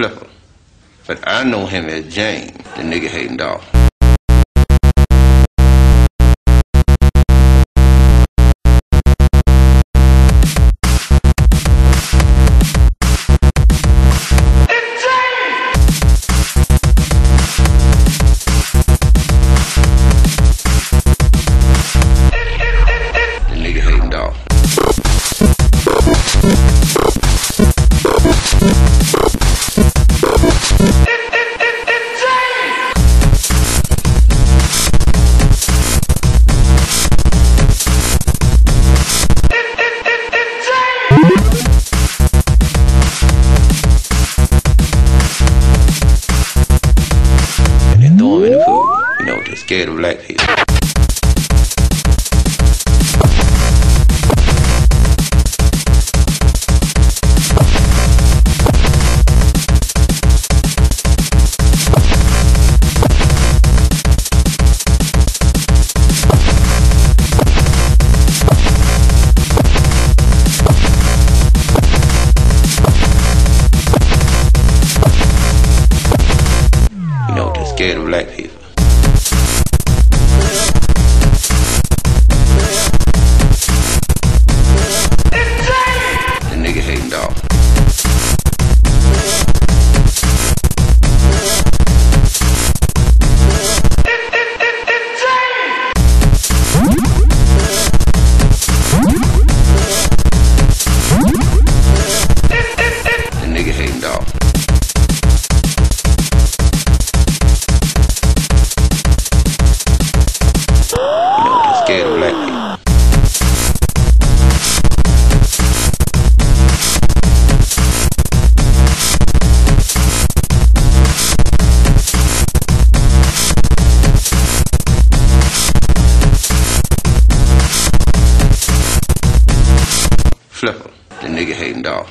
Flipper. But I know him as James, the nigga hating dog. Scared of black people. You know, scared of black people. Know, they're scared of black people. Flipper, the nigga hating dog.